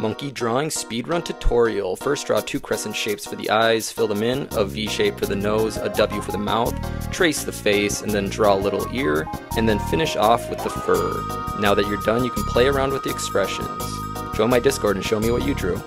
Monkey Drawing Speedrun Tutorial. First draw two crescent shapes for the eyes, fill them in, a V shape for the nose, a W for the mouth, trace the face, and then draw a little ear, and then finish off with the fur. Now that you're done, you can play around with the expressions. Join my Discord and show me what you drew.